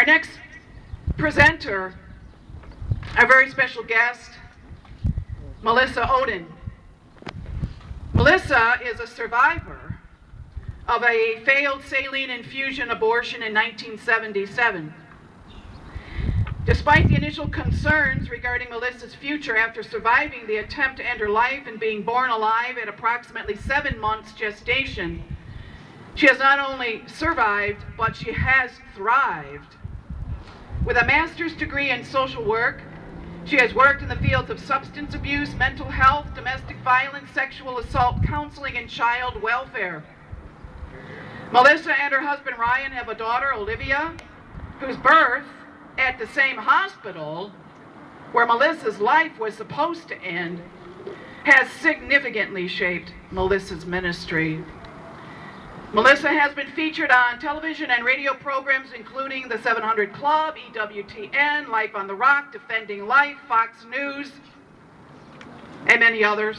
Our next presenter, our very special guest, Melissa Ohden. Melissa is a survivor of a failed saline infusion abortion in 1977. Despite the initial concerns regarding Melissa's future after surviving the attempt to end her life and being born alive at approximately seven months gestation, she has not only survived, but she has thrived. With a master's degree in social work, she has worked in the fields of substance abuse, mental health, domestic violence, sexual assault, counseling, and child welfare. Melissa and her husband Ryan have a daughter, Olivia, whose birth at the same hospital where Melissa's life was supposed to end has significantly shaped Melissa's ministry. Melissa has been featured on television and radio programs including The 700 Club, EWTN, Life on the Rock, Defending Life, Fox News, and many others.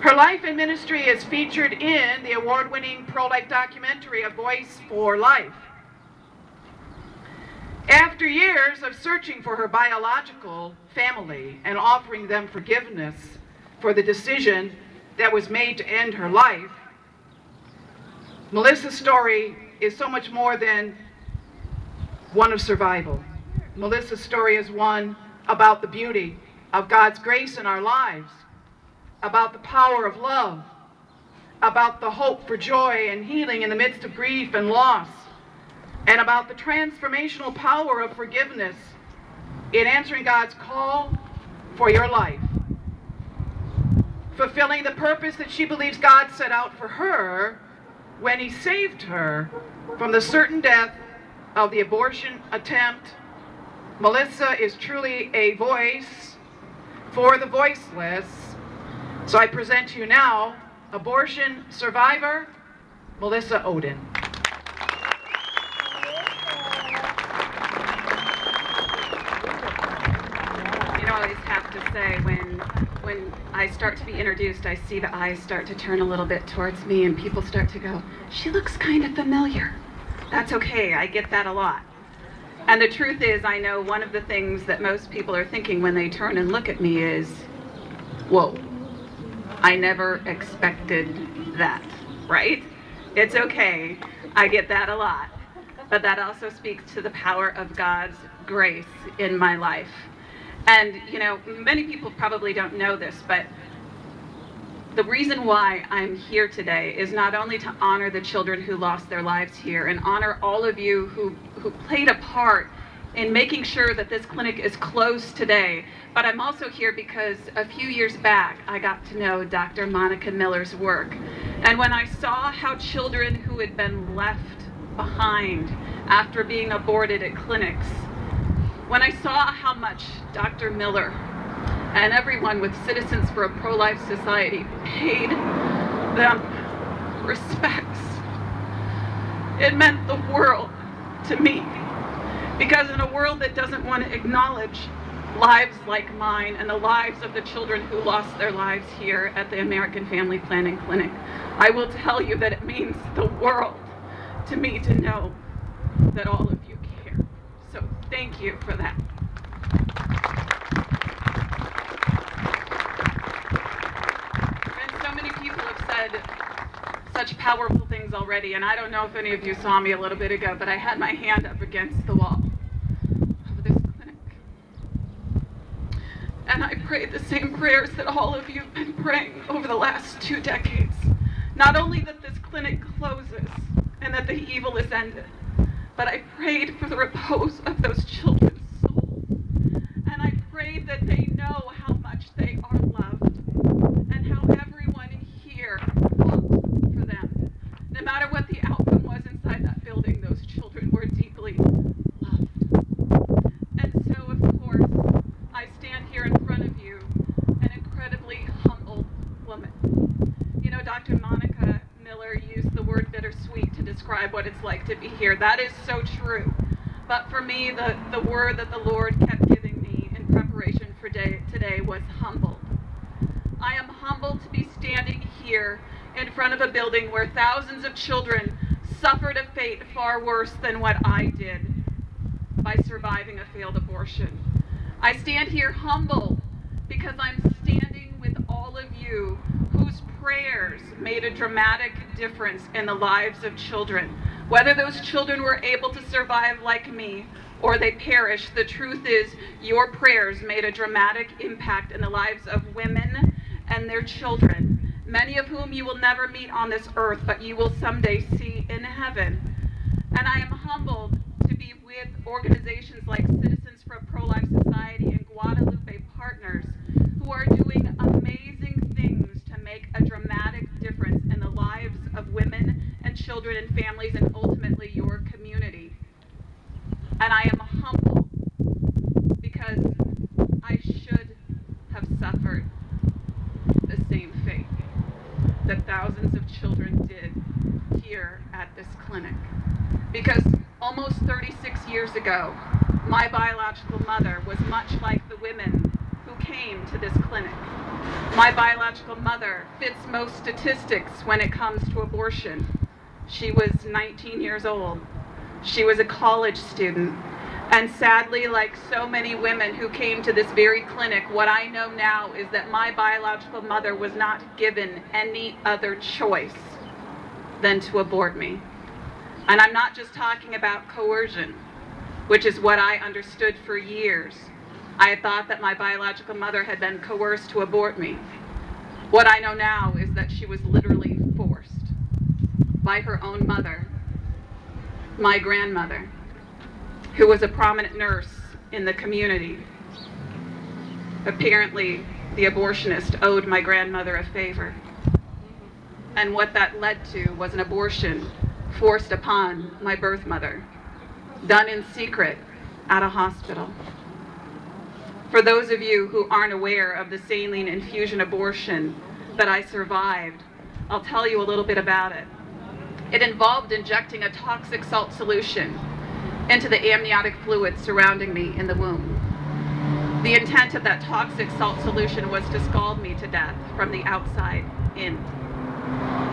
Her life and ministry is featured in the award-winning pro-life documentary A Voice for Life. After years of searching for her biological family and offering them forgiveness for the decision that was made to end her life, Melissa's story is so much more than one of survival. Melissa's story is one about the beauty of God's grace in our lives, about the power of love, about the hope for joy and healing in the midst of grief and loss, and about the transformational power of forgiveness in answering God's call for your life. Fulfilling the purpose that she believes God set out for her when he saved her from the certain death of the abortion attempt. Melissa is truly a voice for the voiceless. So I present to you now abortion survivor, Melissa Ohden. You know, I always have to say when when I start to be introduced, I see the eyes start to turn a little bit towards me and people start to go, she looks kind of familiar. That's okay, I get that a lot. And the truth is, I know one of the things that most people are thinking when they turn and look at me is, whoa, I never expected that, right? It's okay, I get that a lot. But that also speaks to the power of God's grace in my life. And, you know, many people probably don't know this, but the reason why I'm here today is not only to honor the children who lost their lives here and honor all of you who, who played a part in making sure that this clinic is closed today, but I'm also here because a few years back I got to know Dr. Monica Miller's work. And when I saw how children who had been left behind after being aborted at clinics when I saw how much Dr. Miller and everyone with Citizens for a Pro-Life Society paid them respects, it meant the world to me. Because in a world that doesn't want to acknowledge lives like mine and the lives of the children who lost their lives here at the American Family Planning Clinic, I will tell you that it means the world to me to know that all of you thank you for that. And so many people have said such powerful things already, and I don't know if any of you saw me a little bit ago, but I had my hand up against the wall of this clinic. And I prayed the same prayers that all of you have been praying over the last two decades. Not only that this clinic closes and that the evil is ended, but I prayed for the repose of those children's souls. And I prayed that they know how much they are loved and how everyone here loved for them. No matter what the outcome was inside that building, those children were deeply loved. And so, of course, I stand here in front of you, an incredibly humble woman. You know, Dr. Monica Miller used the word bittersweet to describe what it's like to be here. That is so true. But for me, the, the word that the Lord kept giving me in preparation for day, today was humbled. I am humbled to be standing here in front of a building where thousands of children suffered a fate far worse than what I did by surviving a failed abortion. I stand here humble because I'm standing with all of you whose prayers made a dramatic difference in the lives of children. Whether those children were able to survive like me or they perished, the truth is your prayers made a dramatic impact in the lives of women and their children, many of whom you will never meet on this earth, but you will someday see in heaven. And I am humbled to be with organizations like Citizens for a Pro-Life Society and Guadalupe Partners who are doing amazing things to make a dramatic difference in the lives of women children and families and ultimately your community. And I am humble because I should have suffered the same fate that thousands of children did here at this clinic. Because almost 36 years ago, my biological mother was much like the women who came to this clinic. My biological mother fits most statistics when it comes to abortion. She was 19 years old. She was a college student. And sadly, like so many women who came to this very clinic, what I know now is that my biological mother was not given any other choice than to abort me. And I'm not just talking about coercion, which is what I understood for years. I had thought that my biological mother had been coerced to abort me. What I know now is that she was literally forced by her own mother, my grandmother, who was a prominent nurse in the community. Apparently, the abortionist owed my grandmother a favor. And what that led to was an abortion forced upon my birth mother, done in secret at a hospital. For those of you who aren't aware of the saline infusion abortion that I survived, I'll tell you a little bit about it. It involved injecting a toxic salt solution into the amniotic fluid surrounding me in the womb. The intent of that toxic salt solution was to scald me to death from the outside in.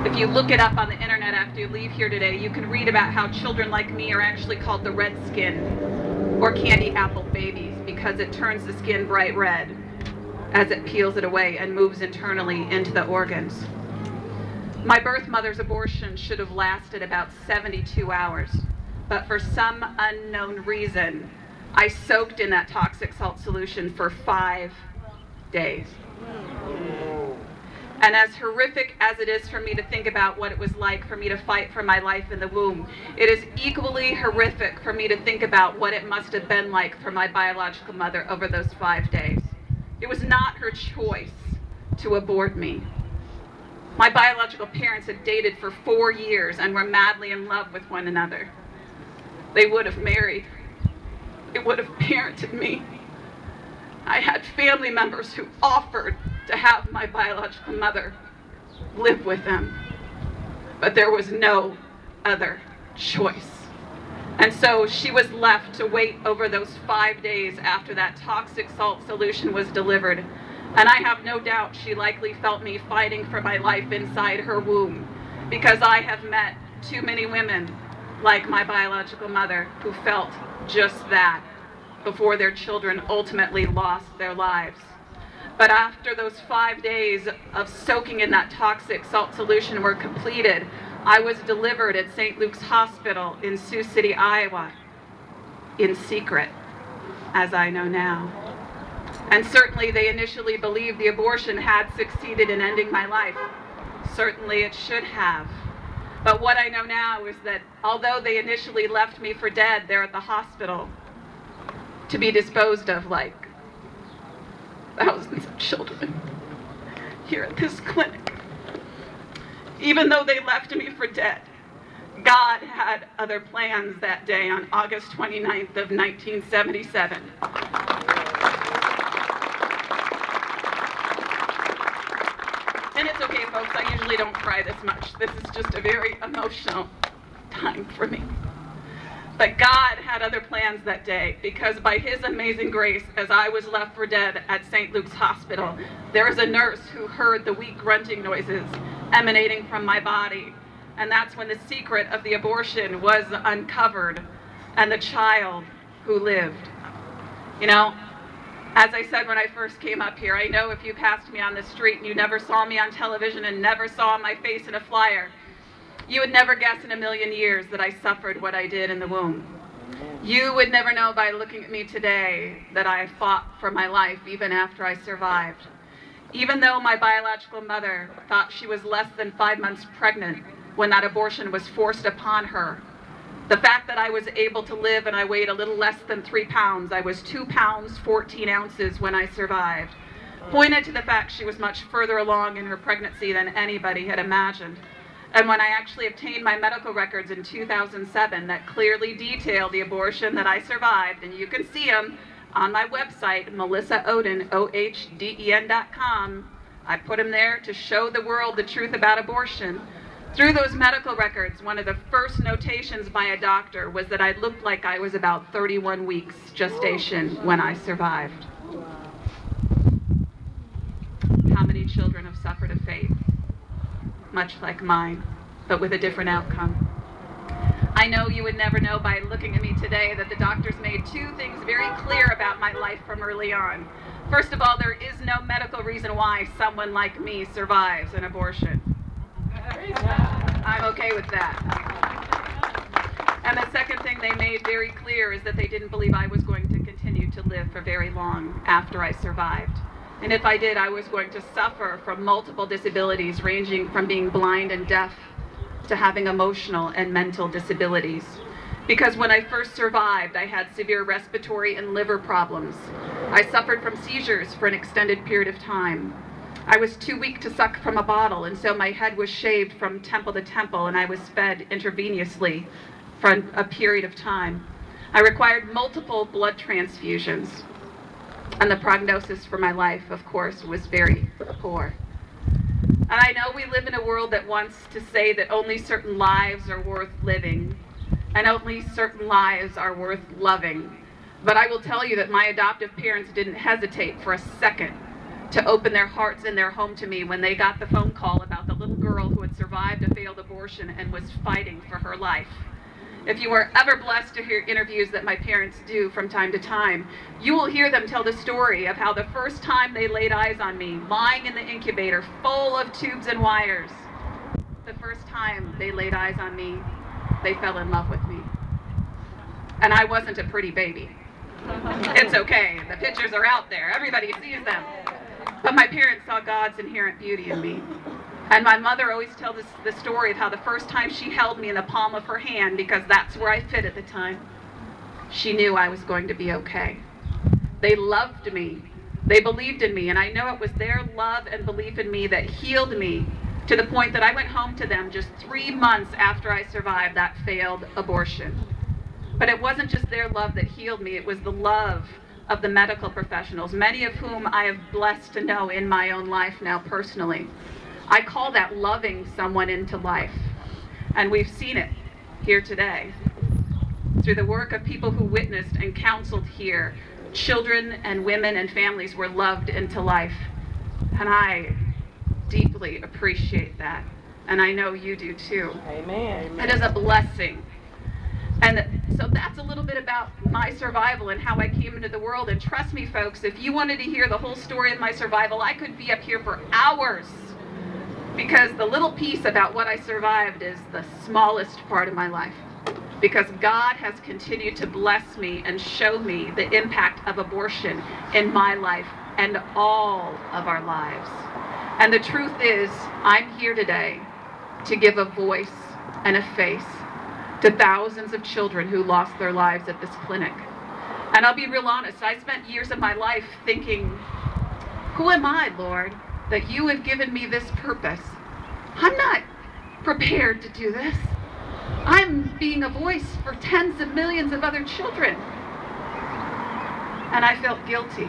If you look it up on the internet after you leave here today, you can read about how children like me are actually called the red skin or candy apple babies because it turns the skin bright red as it peels it away and moves internally into the organs. My birth mother's abortion should have lasted about 72 hours, but for some unknown reason, I soaked in that toxic salt solution for five days. And as horrific as it is for me to think about what it was like for me to fight for my life in the womb, it is equally horrific for me to think about what it must have been like for my biological mother over those five days. It was not her choice to abort me. My biological parents had dated for four years and were madly in love with one another. They would have married. They would have parented me. I had family members who offered to have my biological mother live with them. But there was no other choice. And so she was left to wait over those five days after that toxic salt solution was delivered. And I have no doubt she likely felt me fighting for my life inside her womb because I have met too many women like my biological mother who felt just that before their children ultimately lost their lives. But after those five days of soaking in that toxic salt solution were completed, I was delivered at St. Luke's Hospital in Sioux City, Iowa, in secret, as I know now. And certainly they initially believed the abortion had succeeded in ending my life. Certainly it should have. But what I know now is that although they initially left me for dead there at the hospital to be disposed of like thousands of children here at this clinic. Even though they left me for dead, God had other plans that day on August 29th of 1977. And it's okay, folks, I usually don't cry this much. This is just a very emotional time for me. But God had other plans that day because by his amazing grace, as I was left for dead at St. Luke's Hospital, there was a nurse who heard the weak grunting noises emanating from my body. And that's when the secret of the abortion was uncovered and the child who lived. You know, as I said when I first came up here, I know if you passed me on the street and you never saw me on television and never saw my face in a flyer, you would never guess in a million years that I suffered what I did in the womb. You would never know by looking at me today that I fought for my life even after I survived. Even though my biological mother thought she was less than five months pregnant when that abortion was forced upon her, the fact that I was able to live and I weighed a little less than three pounds, I was two pounds, 14 ounces when I survived, pointed to the fact she was much further along in her pregnancy than anybody had imagined. And when I actually obtained my medical records in 2007 that clearly detailed the abortion that I survived, and you can see them on my website, melissaohden, O-H-D-E-N.com, I put them there to show the world the truth about abortion. Through those medical records, one of the first notations by a doctor was that I looked like I was about 31 weeks gestation when I survived. How many children have suffered a fate? much like mine, but with a different outcome. I know you would never know by looking at me today that the doctors made two things very clear about my life from early on. First of all, there is no medical reason why someone like me survives an abortion. I'm okay with that. And the second thing they made very clear is that they didn't believe I was going to continue to live for very long after I survived. And if I did, I was going to suffer from multiple disabilities ranging from being blind and deaf to having emotional and mental disabilities. Because when I first survived, I had severe respiratory and liver problems. I suffered from seizures for an extended period of time. I was too weak to suck from a bottle, and so my head was shaved from temple to temple, and I was fed intravenously for a period of time. I required multiple blood transfusions. And the prognosis for my life, of course, was very poor. And I know we live in a world that wants to say that only certain lives are worth living and only certain lives are worth loving. But I will tell you that my adoptive parents didn't hesitate for a second to open their hearts and their home to me when they got the phone call about the little girl who had survived a failed abortion and was fighting for her life. If you are ever blessed to hear interviews that my parents do from time to time, you will hear them tell the story of how the first time they laid eyes on me, lying in the incubator full of tubes and wires, the first time they laid eyes on me, they fell in love with me. And I wasn't a pretty baby. It's okay, the pictures are out there, everybody sees them. But my parents saw God's inherent beauty in me. And my mother always tells us the story of how the first time she held me in the palm of her hand, because that's where I fit at the time, she knew I was going to be okay. They loved me. They believed in me. And I know it was their love and belief in me that healed me to the point that I went home to them just three months after I survived that failed abortion. But it wasn't just their love that healed me, it was the love of the medical professionals, many of whom I have blessed to know in my own life now personally. I call that loving someone into life. And we've seen it here today. Through the work of people who witnessed and counseled here, children and women and families were loved into life. And I deeply appreciate that. And I know you do too. Amen. It is a blessing. And so that's a little bit about my survival and how I came into the world. And trust me, folks, if you wanted to hear the whole story of my survival, I could be up here for hours because the little piece about what I survived is the smallest part of my life. Because God has continued to bless me and show me the impact of abortion in my life and all of our lives. And the truth is, I'm here today to give a voice and a face to thousands of children who lost their lives at this clinic. And I'll be real honest, I spent years of my life thinking, who am I, Lord? that you have given me this purpose. I'm not prepared to do this. I'm being a voice for tens of millions of other children. And I felt guilty.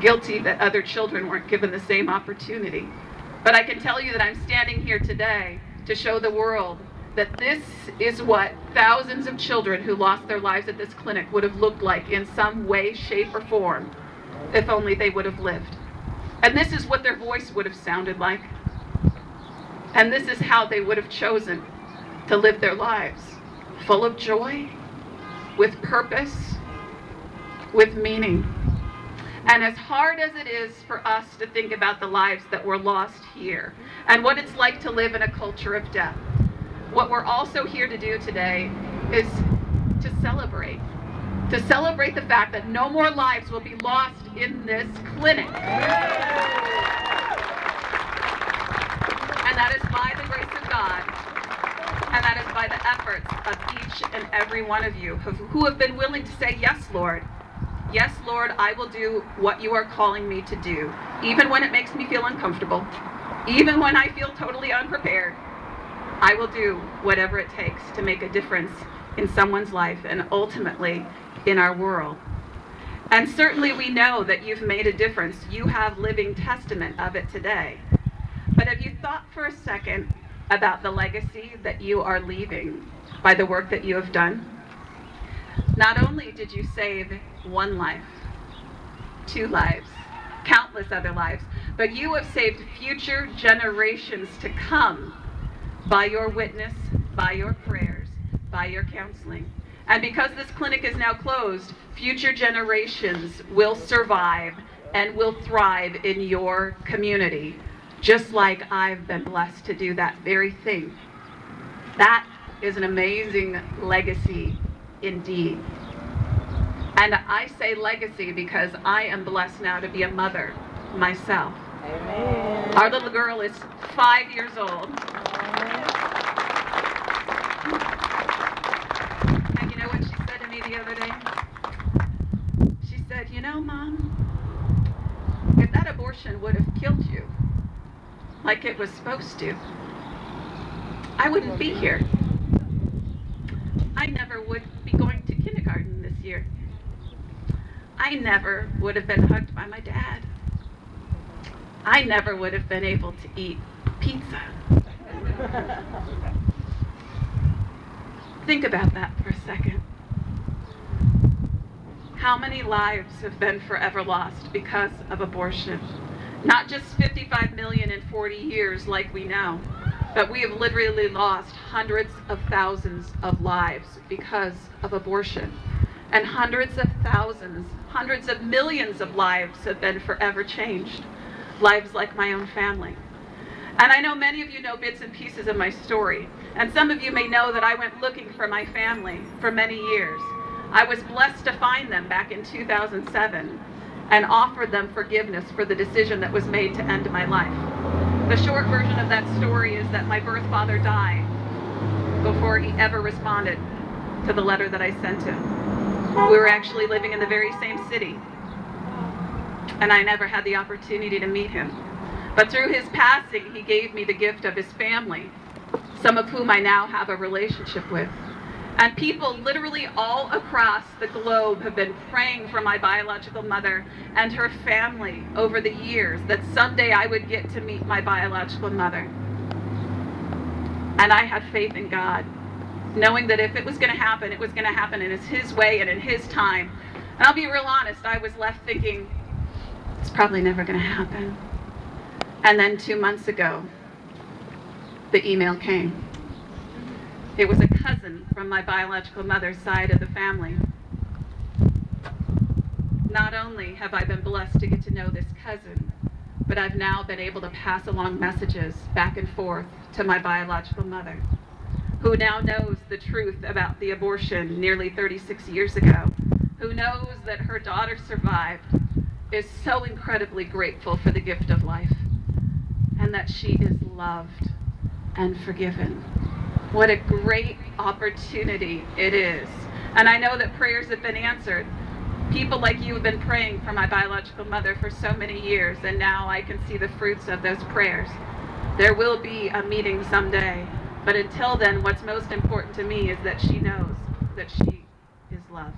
Guilty that other children weren't given the same opportunity. But I can tell you that I'm standing here today to show the world that this is what thousands of children who lost their lives at this clinic would have looked like in some way, shape, or form if only they would have lived. And this is what their voice would have sounded like. And this is how they would have chosen to live their lives. Full of joy with purpose, with meaning. And as hard as it is for us to think about the lives that were lost here and what it's like to live in a culture of death, what we're also here to do today is to celebrate. To celebrate the fact that no more lives will be lost in this clinic. And that is by the grace of God. And that is by the efforts of each and every one of you who have been willing to say, Yes, Lord. Yes, Lord, I will do what you are calling me to do, even when it makes me feel uncomfortable, even when I feel totally unprepared. I will do whatever it takes to make a difference in someone's life and ultimately in our world. And certainly we know that you've made a difference. You have living testament of it today. But have you thought for a second about the legacy that you are leaving by the work that you have done? Not only did you save one life, two lives, countless other lives, but you have saved future generations to come by your witness, by your prayers, by your counseling. And because this clinic is now closed, future generations will survive and will thrive in your community, just like I've been blessed to do that very thing. That is an amazing legacy indeed. And I say legacy because I am blessed now to be a mother myself. Amen. Our little girl is five years old. And you know what she said to me the other day? She said, You know, Mom, if that abortion would have killed you like it was supposed to, I wouldn't be here. I never would be going to kindergarten this year. I never would have been hugged by my dad. I never would have been able to eat pizza. Think about that for a second. How many lives have been forever lost because of abortion? Not just 55 million in 40 years like we know, but we have literally lost hundreds of thousands of lives because of abortion. And hundreds of thousands, hundreds of millions of lives have been forever changed. Lives like my own family. And I know many of you know bits and pieces of my story. And some of you may know that I went looking for my family for many years. I was blessed to find them back in 2007 and offered them forgiveness for the decision that was made to end my life. The short version of that story is that my birth father died before he ever responded to the letter that I sent him. We were actually living in the very same city, and I never had the opportunity to meet him. But through his passing, he gave me the gift of his family, some of whom I now have a relationship with. And people literally all across the globe have been praying for my biological mother and her family over the years that someday I would get to meet my biological mother. And I had faith in God, knowing that if it was going to happen, it was going to happen in His way and in His time. And I'll be real honest, I was left thinking, it's probably never going to happen. And then two months ago, the email came. It was a cousin from my biological mother's side of the family. Not only have I been blessed to get to know this cousin, but I've now been able to pass along messages back and forth to my biological mother, who now knows the truth about the abortion nearly 36 years ago, who knows that her daughter survived, is so incredibly grateful for the gift of life, and that she is loved and forgiven. What a great opportunity it is. And I know that prayers have been answered. People like you have been praying for my biological mother for so many years, and now I can see the fruits of those prayers. There will be a meeting someday, but until then, what's most important to me is that she knows that she is loved.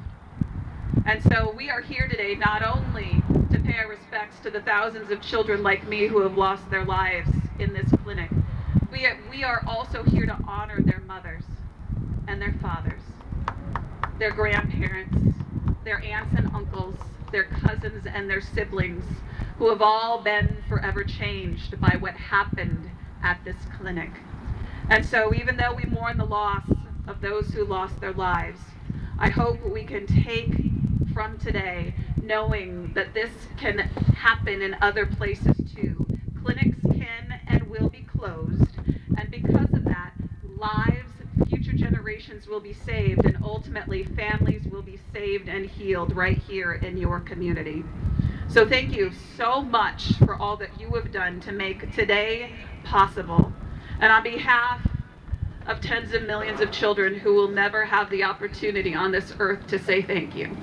And so we are here today not only to pay our respects to the thousands of children like me who have lost their lives in this clinic, we are, we are also here to honor their mothers and their fathers, their grandparents, their aunts and uncles, their cousins and their siblings, who have all been forever changed by what happened at this clinic. And so even though we mourn the loss of those who lost their lives, I hope we can take from today knowing that this can happen in other places too. Clinics can and will be closed, and because of that, lives, generations will be saved, and ultimately, families will be saved and healed right here in your community. So, thank you so much for all that you have done to make today possible. And on behalf of tens of millions of children who will never have the opportunity on this earth to say thank you,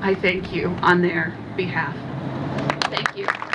I thank you on their behalf. Thank you.